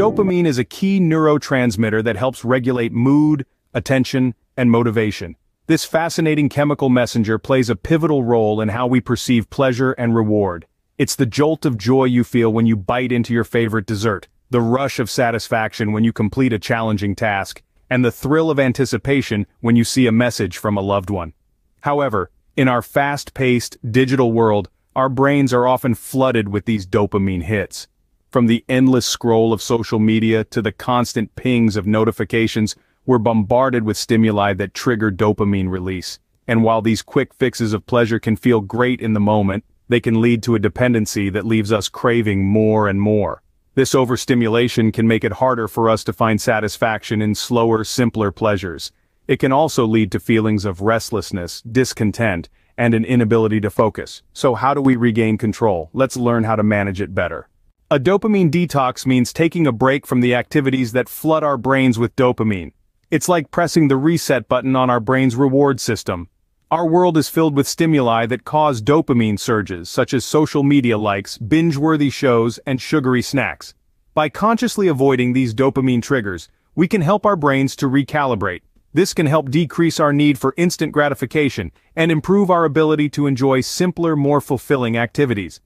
Dopamine is a key neurotransmitter that helps regulate mood, attention, and motivation. This fascinating chemical messenger plays a pivotal role in how we perceive pleasure and reward. It's the jolt of joy you feel when you bite into your favorite dessert, the rush of satisfaction when you complete a challenging task, and the thrill of anticipation when you see a message from a loved one. However, in our fast-paced, digital world, our brains are often flooded with these dopamine hits. From the endless scroll of social media to the constant pings of notifications, we're bombarded with stimuli that trigger dopamine release. And while these quick fixes of pleasure can feel great in the moment, they can lead to a dependency that leaves us craving more and more. This overstimulation can make it harder for us to find satisfaction in slower, simpler pleasures. It can also lead to feelings of restlessness, discontent, and an inability to focus. So how do we regain control? Let's learn how to manage it better. A dopamine detox means taking a break from the activities that flood our brains with dopamine. It's like pressing the reset button on our brain's reward system. Our world is filled with stimuli that cause dopamine surges, such as social media likes, binge-worthy shows, and sugary snacks. By consciously avoiding these dopamine triggers, we can help our brains to recalibrate. This can help decrease our need for instant gratification and improve our ability to enjoy simpler, more fulfilling activities.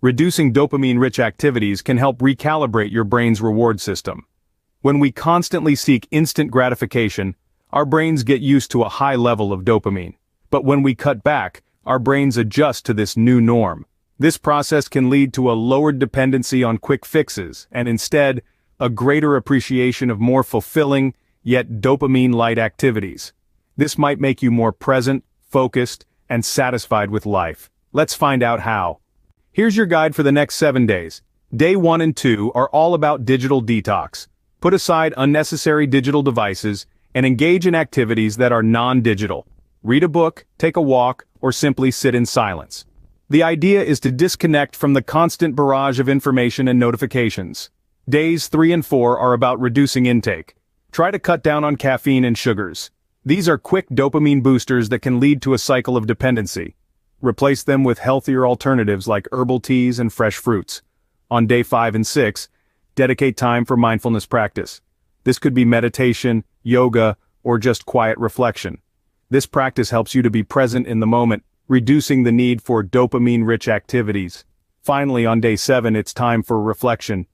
Reducing dopamine-rich activities can help recalibrate your brain's reward system. When we constantly seek instant gratification, our brains get used to a high level of dopamine. But when we cut back, our brains adjust to this new norm. This process can lead to a lowered dependency on quick fixes, and instead, a greater appreciation of more fulfilling, yet dopamine-light activities. This might make you more present, focused, and satisfied with life. Let's find out how. Here's your guide for the next 7 days. Day 1 and 2 are all about digital detox. Put aside unnecessary digital devices and engage in activities that are non-digital. Read a book, take a walk, or simply sit in silence. The idea is to disconnect from the constant barrage of information and notifications. Days 3 and 4 are about reducing intake. Try to cut down on caffeine and sugars. These are quick dopamine boosters that can lead to a cycle of dependency. Replace them with healthier alternatives like herbal teas and fresh fruits. On day 5 and 6, dedicate time for mindfulness practice. This could be meditation, yoga, or just quiet reflection. This practice helps you to be present in the moment, reducing the need for dopamine-rich activities. Finally, on day 7 it's time for reflection.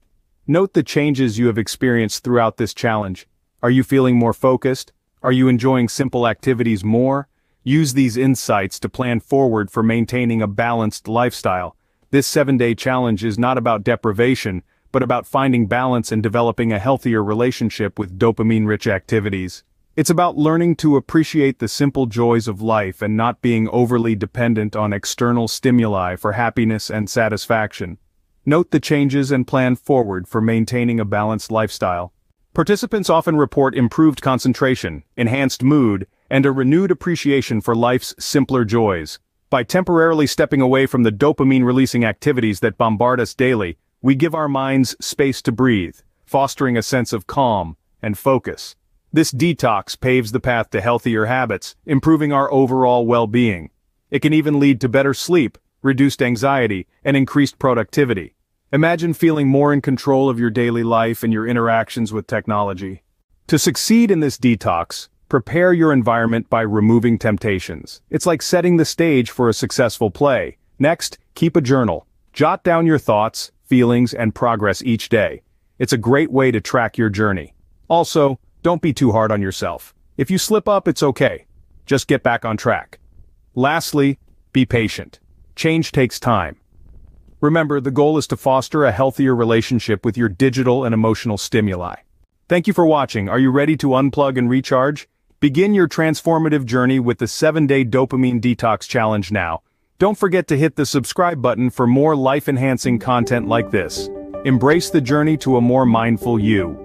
Note the changes you have experienced throughout this challenge. Are you feeling more focused? Are you enjoying simple activities more? Use these insights to plan forward for maintaining a balanced lifestyle. This seven-day challenge is not about deprivation, but about finding balance and developing a healthier relationship with dopamine-rich activities. It's about learning to appreciate the simple joys of life and not being overly dependent on external stimuli for happiness and satisfaction. Note the changes and plan forward for maintaining a balanced lifestyle. Participants often report improved concentration, enhanced mood, and a renewed appreciation for life's simpler joys. By temporarily stepping away from the dopamine-releasing activities that bombard us daily, we give our minds space to breathe, fostering a sense of calm and focus. This detox paves the path to healthier habits, improving our overall well-being. It can even lead to better sleep, reduced anxiety, and increased productivity. Imagine feeling more in control of your daily life and your interactions with technology. To succeed in this detox, Prepare your environment by removing temptations. It's like setting the stage for a successful play. Next, keep a journal. Jot down your thoughts, feelings, and progress each day. It's a great way to track your journey. Also, don't be too hard on yourself. If you slip up, it's okay. Just get back on track. Lastly, be patient. Change takes time. Remember, the goal is to foster a healthier relationship with your digital and emotional stimuli. Thank you for watching. Are you ready to unplug and recharge? Begin your transformative journey with the 7-Day Dopamine Detox Challenge now. Don't forget to hit the subscribe button for more life-enhancing content like this. Embrace the journey to a more mindful you.